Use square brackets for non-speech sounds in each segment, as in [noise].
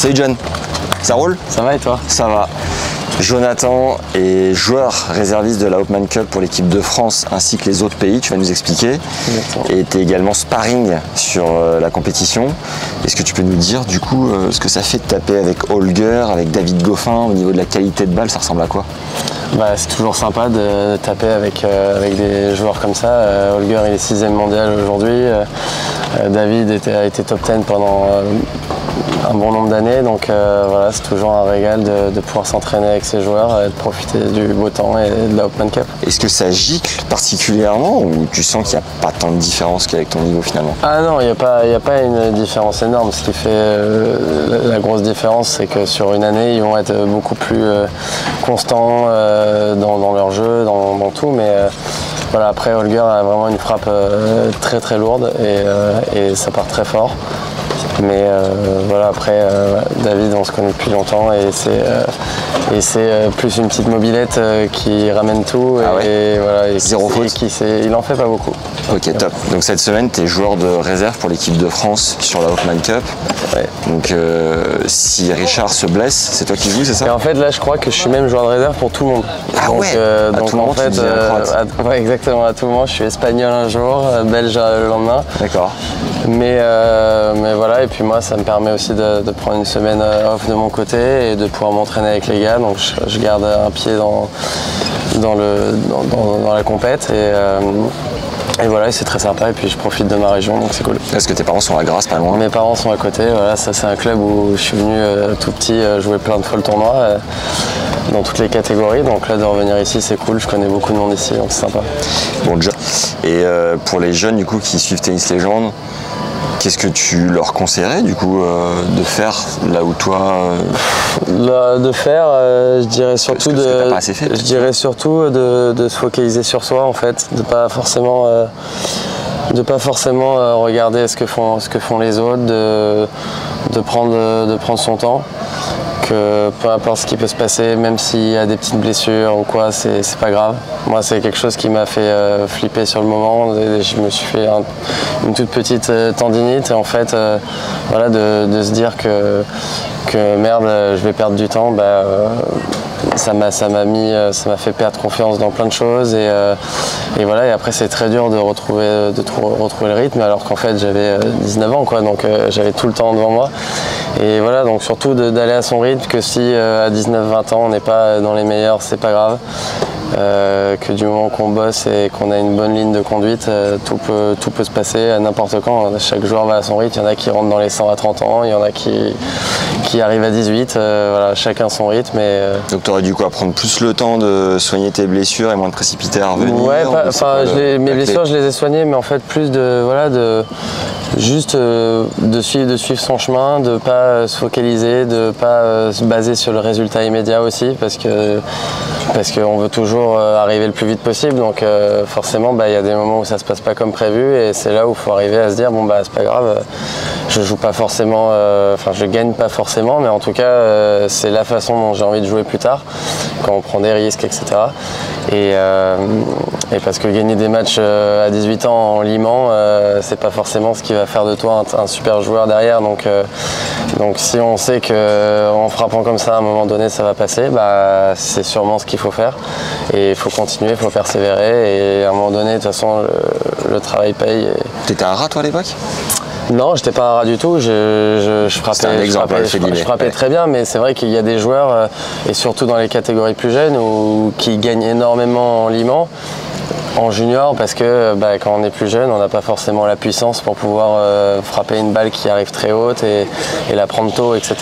Salut John, ça roule Ça va et toi Ça va. Jonathan est joueur réserviste de la Hopman Cup pour l'équipe de France ainsi que les autres pays, tu vas nous expliquer. Exactement. Et tu es également sparring sur euh, la compétition. Est-ce que tu peux nous dire du coup euh, ce que ça fait de taper avec Holger, avec David Goffin au niveau de la qualité de balle, ça ressemble à quoi? Bah, C'est toujours sympa de, de taper avec, euh, avec des joueurs comme ça. Euh, Holger il est sixième mondial aujourd'hui. Euh, David était- a été top 10 pendant un bon nombre d'années. Donc euh, voilà, c'est toujours un régal de, de pouvoir s'entraîner avec ces joueurs et de profiter du beau temps et de la Hopman Cup. Est-ce que ça gicle particulièrement ou tu sens qu'il n'y a pas tant de différence qu'avec ton niveau finalement? Ah non, il n'y a, pas- y a pas une différence énorme. Ce qui fait euh, la, grosse différence, c'est que sur une année, ils vont être beaucoup plus euh, constants dans, dans leur jeu, dans, dans tout. Mais voilà, après, Holger a vraiment une frappe très très lourde et, et ça part très fort. Mais euh, voilà, après, euh, David, on se connaît depuis longtemps et c'est euh, et c'est euh, plus une petite mobilette euh, qui ramène tout. Ah ouais et, voilà, et Zéro qui- faute. et qui sait- il en fait pas beaucoup. Ok, top. Donc cette semaine, tu es joueur de réserve pour l'équipe de France sur la Hopman Cup. Ouais. Donc euh, si Richard se blesse, c'est toi qui joues, c'est ça Et en fait, là, je crois que je suis même joueur de réserve pour tout le monde. Ah ouais À donc tout moment, en tu fait, à- ouais, exactement, à tout moment, je suis espagnol un jour, euh, belge euh, le lendemain. D'accord. Mais, euh, mais voilà, et puis moi, ça me permet aussi de, de prendre une semaine euh, off de mon côté et de pouvoir m'entraîner avec les gars. Donc, je, je garde un pied dans, dans, le, dans, la compète. Et, euh, et voilà, c'est très sympa. Et puis, je profite de ma région, donc c'est cool. Est-ce que tes parents sont à Grasse, pas loin? Mes parents sont à côté, voilà, ça c'est un club où je suis venu euh, tout petit jouer plein de fois le tournoi dans toutes les catégories. Donc là de revenir ici c'est cool, je connais beaucoup de monde ici donc c'est sympa. Bon, John. Et euh, pour les jeunes du coup qui suivent Tennis Légende, qu'est-ce que tu leur conseillerais du coup euh, de faire là où toi euh, Là, de faire, je dirais surtout Parce que t'as de, pas assez fait, je dirais surtout de, de se focaliser sur soi en fait, de pas forcément de pas forcément regarder ce que font ce que font les autres, de, de prendre de prendre son temps. Peu importe ce qui peut se passer, même s'il y a des petites blessures ou quoi, c'est pas grave. Moi, c'est quelque chose qui m'a fait euh, flipper sur le moment. Je me suis fait un- une toute petite euh, tendinite et en fait, euh, voilà, de, se dire que, que merde, je vais perdre du temps, bah, ça m'a ça m'a mis, euh, ça m'a fait perdre confiance dans plein de choses et, euh, voilà. Et après, c'est très dur de retrouver de trou- retrouver le rythme alors qu'en fait, j'avais euh, 19 ans, quoi, donc euh, j'avais tout le temps devant moi. Et voilà, donc surtout d'aller à son rythme, que si euh, à 19-20 ans on n'est pas dans les meilleurs, c'est pas grave. Euh, que du moment qu'on bosse et qu'on a une bonne ligne de conduite, euh, tout, peut, tout peut se passer à n'importe quand. Chaque joueur va à son rythme. Il y en a qui rentrent dans les 100 à 30 ans, il y en a qui, qui arrivent à 18. euh, voilà, chacun son rythme. Et, donc tu aurais dû quoi prendre plus le temps de soigner tes blessures et moins de précipiter à revenir Ouais, pas- le- mes blessures, je les ai soignées, mais en fait, plus de, voilà, de juste de suivre, de suivre son chemin, de pas euh, se focaliser, de pas euh, se baser sur le résultat immédiat aussi, parce que parce qu'on veut toujours euh, arriver le plus vite possible. Donc euh, forcément, bah, il y a des moments où ça se passe pas comme prévu, et c'est là où il faut arriver à se dire bon bah c'est pas grave, euh, je joue pas forcément, euh, enfin je gagne pas forcément, mais en tout cas euh, c'est la façon dont j'ai envie de jouer plus tard, quand on prend des risques, etc. Et, euh, et parce que gagner des matchs euh, à 18 ans en limant, euh, c'est pas forcément ce qui va faire de toi un, super joueur derrière. Donc, euh, donc si on sait que en frappant comme ça, à un moment donné, ça va passer, bah, c'est sûrement ce qu'il faut faire. Et il faut continuer, il faut persévérer. Et à un moment donné, de toute façon, le, le travail paye. et- T'étais un rat toi à l'époque? Non, j'étais pas un rat du tout. Je, je, je frappais, un exemple, je frappais- guillemets. je frappais Ouais. très bien, mais c'est vrai qu'il y a des joueurs, et surtout dans les catégories plus jeunes, où, qui gagnent énormément en limant. En junior, parce que bah, quand on est plus jeune, on n'a pas forcément la puissance pour pouvoir euh, frapper une balle qui arrive très haute et, et la prendre tôt, etc.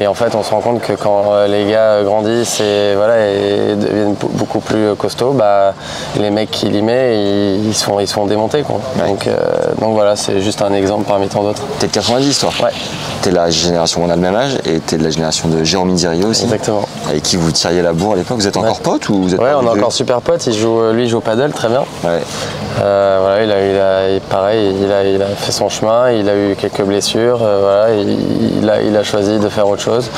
Et en fait, on se rend compte que quand euh, les gars grandissent et, voilà, et deviennent beaucoup plus costauds, bah, les mecs qui limaient, ils, ils, se font, ils se font démonter. Quoi. Donc, euh, donc voilà, c'est juste un exemple parmi tant d'autres. T'es de 90 toi? Ouais. T'es de la génération, on a le même âge, et t'es de la génération de Jérôme Indirio aussi. Exactement. Avec qui vous tiriez la bourre à l'époque. Vous êtes encore Ouais. potes ou vous êtes Ouais, on est encore super potes. Il joue, lui, il joue au paddle très bien. Ouais. Euh, voilà, il a, il a- il- pareil, il a, il a fait son chemin. Il a eu quelques blessures. euh, voilà, il, il a, il a choisi de faire autre chose.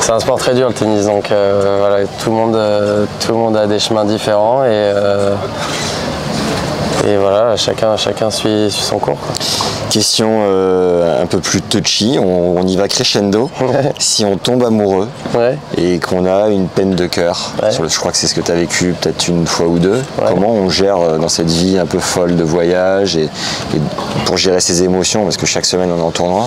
C'est un sport très dur le tennis, donc euh, voilà, tout le monde, tout le monde a des chemins différents et. Et voilà, chacun, chacun suit, suit son cours. quoi. Question euh, un peu plus touchy, on, on y va crescendo. si on tombe amoureux Ouais. et qu'on a une peine de cœur, Ouais. je crois que c'est ce que tu as vécu peut-être une fois ou deux, comment on gère euh, dans cette vie un peu folle de voyage et, et pour gérer ses émotions, parce que chaque semaine on est en tournoi.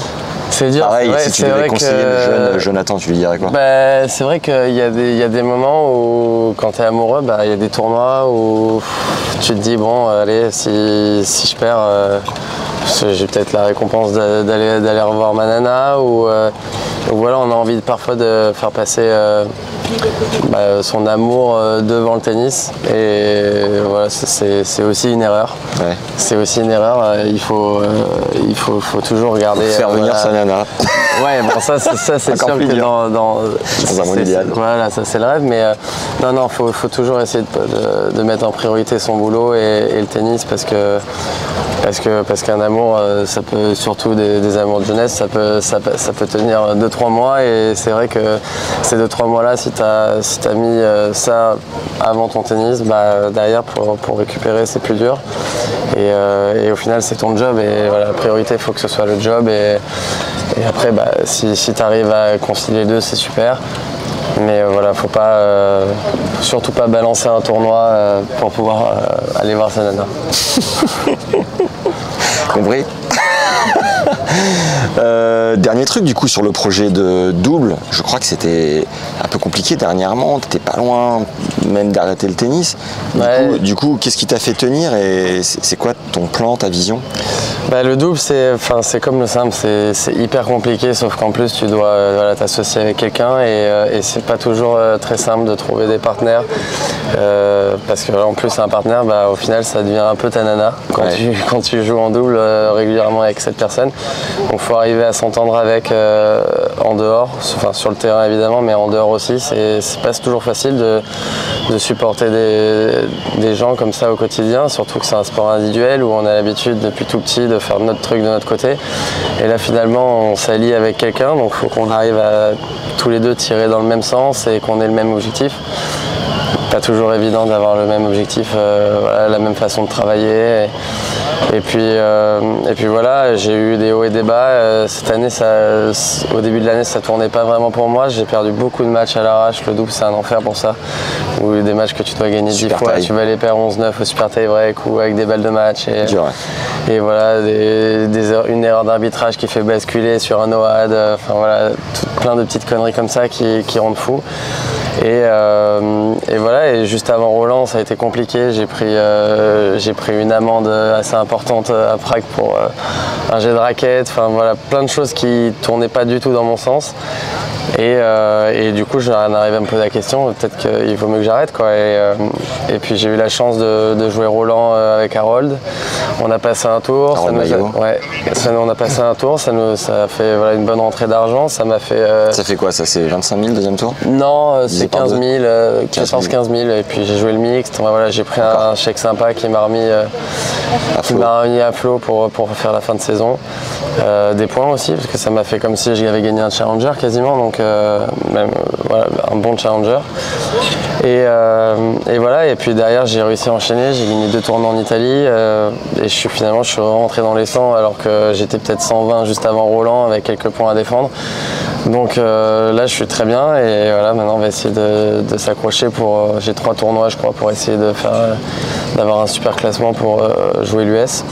C'est dur. Pareil, ouais, si tu devais vrai conseiller que- le jeune Jonathan, tu lui dirais quoi? Bah, c'est vrai qu'il y, a des- il y a des moments où, quand tu es amoureux, bah, il y a des tournois où tu te dis, bon, allez, si, si je perds, euh, j'ai peut-être la récompense d'a- d'aller d'aller revoir ma nana, ou, euh, ou voilà, on a envie parfois de faire passer euh, bah, son amour euh, devant le tennis. Et voilà, c'est- aussi une erreur. Ouais. C'est aussi une erreur. euh, Il faut, euh, il faut, faut toujours regarder. Faire venir voilà. sa nana. Ouais, bon, ça, c'est, ça, c'est [laughs] sûr que dans, dans, Dans un monde idéal. Voilà, ça c'est le rêve, mais euh, non, non, faut, faut toujours essayer de, de- de mettre en priorité son boulot et, et le tennis parce que parce que parce qu'un amour, euh, ça peut surtout des, des amours de jeunesse, ça peut ça, peut- ça peut tenir 2-3 mois et c'est vrai que ces 2-3 mois-là, si tu as si t'as mis euh, ça avant ton tennis, bah, derrière pour, pour récupérer c'est plus dur. Et, euh, et au final, c'est ton job et voilà, la priorité, il faut que ce soit le job et, et après, bah, si, tu arrives à concilier les deux, c'est super. Mais euh, voilà, faut pas, euh, surtout pas balancer un tournoi euh, pour pouvoir euh, aller voir sa nana. [laughs] Compris [laughs] dernier truc du coup sur le projet de double, je crois que c'était un peu compliqué dernièrement, t'étais pas loin même d'arrêter le tennis. Du Ouais. coup, du coup, qu'est-ce qui t'a fait tenir et c'est quoi ton plan, ta vision? Bah, le double, c'est, enfin, comme le simple, c'est, hyper compliqué, sauf qu'en plus, tu dois euh, voilà, t'associer avec quelqu'un et, euh, et c'est pas toujours euh, très simple de trouver des partenaires. Parce que en plus, un partenaire, bah, au final, ça devient un peu ta nana quand, Ouais. tu, [laughs] quand tu joues en double régulièrement avec cette personne. Donc, faut arriver à s'entendre avec en dehors, enfin, sur le terrain évidemment, mais en dehors aussi. C'est pas toujours facile de, de supporter des, gens comme ça au quotidien, surtout que c'est un sport individuel où on a l'habitude depuis tout petit de faire notre truc de notre côté. Et là finalement on s'allie avec quelqu'un, donc il faut qu'on arrive à tous les deux tirer dans le même sens et qu'on ait le même objectif. Pas toujours évident d'avoir le même objectif, euh, la même façon de travailler. Et, puis, euh, et puis voilà, j'ai eu des hauts et des bas. Euh, cette année, ça, au début de l'année, ça tournait pas vraiment pour moi. J'ai perdu beaucoup de matchs à l'arrache. Le double, c'est un enfer pour ça. Ou des matchs que tu dois gagner 10 Super fois, tu vas les perdre 11-9 au super tie break ou avec des balles de match. Et, Dur, ouais. et voilà, des- des erreurs- une erreur d'arbitrage qui fait basculer sur un OAD, euh, enfin voilà, tout- plein de petites conneries comme ça qui, qui rendent fou. Et, euh, et voilà, et juste avant Roland, ça a été compliqué. J'ai pris, euh, j'ai pris une amende assez importante à Prague pour euh, un jet de raquette. Enfin voilà, plein de choses qui tournaient pas du tout dans mon sens. Et, euh, et du coup, j'en arrive à me poser la question, peut-être qu'il vaut mieux que j'arrête. Quoi. Et, euh, et puis j'ai eu la chance de, de jouer Roland euh, avec Harold. On a passé un tour. Harold nous a, ouais, ça nous- on a passé un tour, ça, nous, ça a fait voilà, une bonne rentrée d'argent. Ça m'a fait. euh, Ça fait quoi Ça c'est 25 000 deuxième tour? Non, c'est par 15 deux. 000, euh, 15 000. 14-15 000, et puis j'ai joué le mixte. Voilà, j'ai pris un, chèque sympa qui m'a remis, qui m'a remis à flot pour, pour faire la fin de saison. Euh, des points aussi, parce que ça m'a fait comme si j'avais gagné un challenger quasiment, donc euh, même euh, voilà, un bon challenger. Et, voilà, et puis derrière j'ai réussi à enchaîner, j'ai gagné deux tournois en Italie, et je suis finalement je suis rentré dans les 100 alors que j'étais peut-être 120 juste avant Roland avec quelques points à défendre. Donc là, je suis très bien et voilà, maintenant on va essayer de, s'accrocher pour. J'ai trois tournois, je crois, pour essayer d'avoir un super classement pour jouer l'US.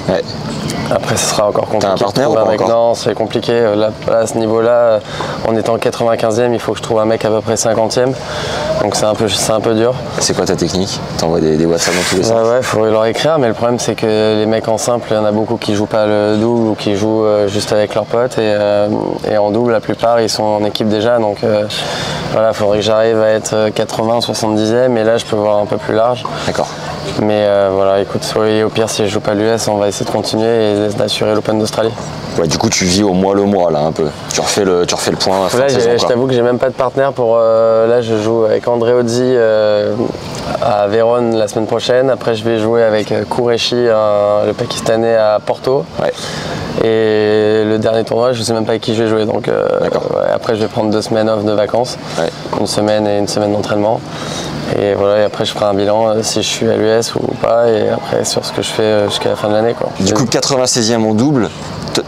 Après, ce sera encore compliqué. un de partenaire trouver ou pas un mec. encore Non, c'est compliqué. Euh, Là, à ce niveau-là, euh, en étant 95e, il faut que je trouve un mec à peu près 50e. Donc c'est un peu, c'est un peu dur. C'est quoi ta technique? T'envoies des, des WhatsApp dans tous les Ouais, sens? ouais, faut leur écrire, mais le problème c'est que les mecs en simple, il y en a beaucoup qui jouent pas le double ou qui jouent euh, juste avec leurs potes. Et, euh, et en double, la plupart ils sont en équipe déjà, donc euh, voilà, il faudrait que j'arrive à être 80, 70e, et là je peux voir un peu plus large. D'accord. Mais euh, voilà, écoute, ouais, au pire, si je joue pas l'US, on va essayer de continuer et d'assurer l'Open d'Australie. Ouais, du coup, tu vis au mois le mois là un peu. Tu refais le, tu refais le point. Là, saison, je t'avoue que j'ai même pas de partenaire pour. euh, là, je joue avec André Ozzi euh, à Vérone la semaine prochaine. Après, je vais jouer avec Qureshi, un- le Pakistanais à Porto. Ouais. Et le dernier tournoi, je sais même pas avec qui je vais jouer. Donc, ouais, après, je vais prendre deux semaines off de vacances, Ouais. une semaine et une semaine d'entraînement. Et voilà, et après je ferai un bilan euh, si je suis à l'US ou pas, et après sur ce que je fais euh, jusqu'à la fin de l'année. Du coup, 96e en double,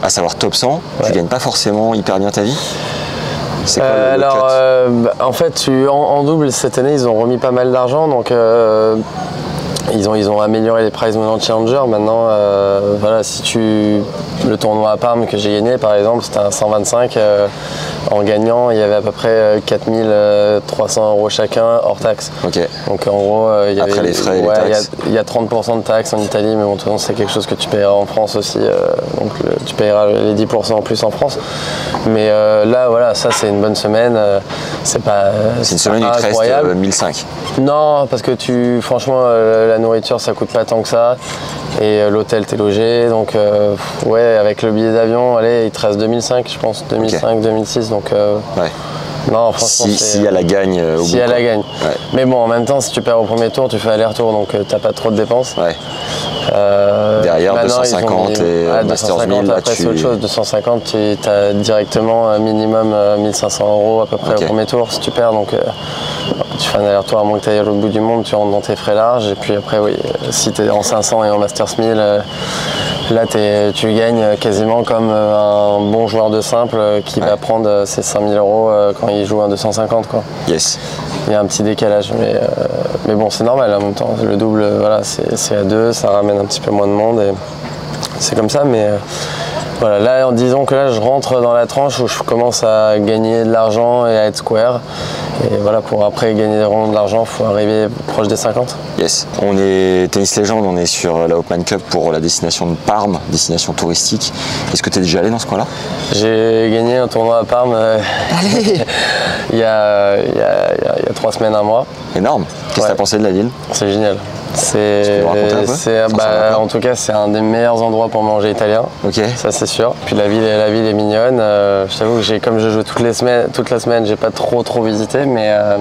à savoir top 100, tu gagnes pas forcément hyper bien ta vie? Quoi Euh, alors, euh, bah, en fait, tu, en, en double cette année, ils ont remis pas mal d'argent, donc euh, ils, ont, ils ont amélioré les prize money challenger. Maintenant, voilà, si tu le tournoi à Parme que j'ai gagné, par exemple, c'était un 125. Euh, en gagnant, il y avait à peu près euh, 4300 euros chacun hors taxe. Ok. Donc en gros, euh, il y Après avait, les frais et les ouais, il y a- taxes. Il y, a 30% de taxes en Italie, mais bon, de toute façon, c'est quelque chose que tu paieras en France aussi. euh, donc tu paieras les 10% en plus en France. Mais euh, là, voilà, ça c'est une bonne semaine. Euh, c'est pas. C'est une semaine, il te reste incroyable. euh, 1005. Non, parce que tu, franchement, euh, la nourriture ça coûte pas tant que ça. Et euh, l'hôtel, t'es logé. Donc, euh, ouais, avec le billet d'avion, allez, il te reste 2005, je pense. 2005, 2006. Donc, euh, Ouais. non, franchement. Si, si elle la gagne euh, au si bout. elle la gagne. Ouais. Mais bon, en même temps, si tu perds au premier tour, tu fais aller-retour, donc euh, t'as pas trop de dépenses. Ouais. Euh, Derrière, maintenant, ils ont 250 mis- et, euh, ouais, Masters 250, 1000, là, après, tu- c'est autre chose. 250, tu as directement un minimum euh, 1500 euros à peu près au premier tour si tu perds. Donc, euh, tu fais un aller-retour à moins que tu ailles à l'autre bout du monde, tu rentres dans tes frais larges. Et puis après, oui, euh, si tu es en 500 et en Masters 1000, euh, là, tu gagnes quasiment comme euh, un bon joueur de simple euh, qui Ouais. va prendre euh, ses 5000 euros euh, quand il joue un 250. Quoi Yes. il y a un petit décalage. Mais, euh, mais bon, c'est normal en même temps. Le double, euh, voilà, c'est c'est à deux, ça ramène un petit peu moins de monde et c'est comme ça. Mais euh, voilà, là, en disant que là, je rentre dans la tranche où je commence à gagner de l'argent et à être square. Et voilà, pour après gagner vraiment de l'argent, il faut arriver proche des 50. Yes. On est tennis légende, on est sur la Hopman Cup pour la destination de Parme, destination touristique. Est-ce que tu es déjà allé dans ce coin-là? J'ai gagné un tournoi à Parme euh, [laughs] il, y a, il, y a, il y a- il y a trois semaines, un mois. Énorme. Qu'est-ce que Ouais. tu as pensé de la ville? C'est génial. C'est, bah, en tout cas, c'est un des meilleurs endroits pour manger italien. Ok. Ça c'est sûr. Puis la ville, la ville est mignonne. Euh, je t'avoue que j'ai, comme je joue toutes les semaines, toute la semaine, j'ai pas trop trop visité, mais euh,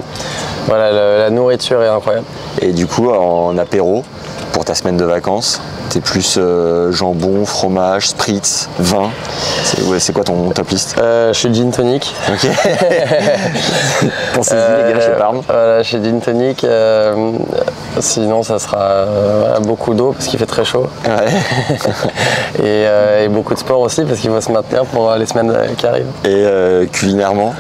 voilà, le- la nourriture est incroyable. Et du coup, en apéro, pour ta semaine de vacances, t'es plus euh, jambon, fromage, spritz, vin. C'est ouais, quoi ton top list Euh, je suis gin tonic. Ok. Pensez-y, les gars, chez Euh, Parme. Voilà, chez gin tonic. euh, sinon, ça sera euh, voilà, beaucoup d'eau parce qu'il fait très chaud. Ouais. [laughs] Et, euh, et beaucoup de sport aussi parce qu'il faut se maintenir pour les semaines euh, qui arrivent. Et euh, culinairement?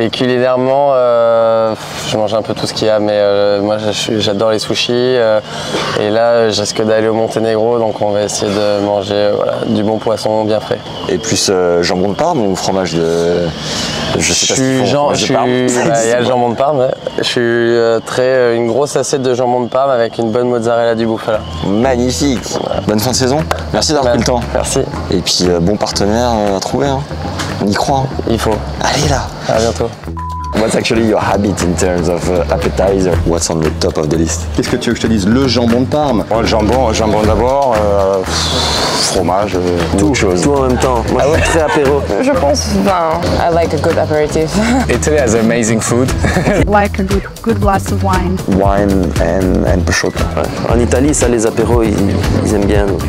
Et culinairement, euh, je mange un peu tout ce qu'il y a, mais euh, moi je suis- j'adore les sushis. euh, et là, je risque d'aller au Monténégro, donc on va essayer de manger euh, voilà, du bon poisson bien frais. Et plus euh, jambon de Parme ou fromage de. Je sais pas font, Jean- je bah, Il y a le jambon de Parme. ouais. Je suis euh, très, euh, une grosse assiette de jambon de Parme avec une bonne mozzarella du bouffala. Magnifique. Bonne fin de saison. Merci d'avoir pris le temps. Merci. Et puis bon partenaire à trouver. hein. On y croit. hein. Il faut. Allez là. À bientôt. What's actually your habit in terms of uh, appetizer? What's on the top of the list? Qu'est-ce que tu veux que je te dise? Le jambon de Parme. Moi, le jambon, jambon d'abord, euh, fromage, euh, Tout chose. Tout en même temps. Moi, je suis très apéro. Je pense vin. I like a good aperitif. [laughs] Italy has amazing food. [laughs] like a good, good glass of wine. Wine and, and prosciutto. En Italie, ça, les apéros, ils, ils aiment bien. donc.